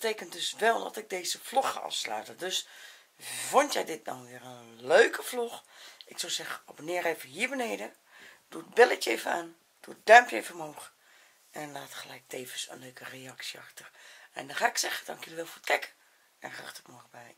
betekent dus wel dat ik deze vlog ga afsluiten. Dus vond jij dit dan weer een leuke vlog? Ik zou zeggen, abonneer even hier beneden. Doe het belletje even aan. Doe het duimpje even omhoog. En laat gelijk tevens een leuke reactie achter. En dan ga ik zeggen, dank jullie wel voor het kijken. En graag tot morgen bij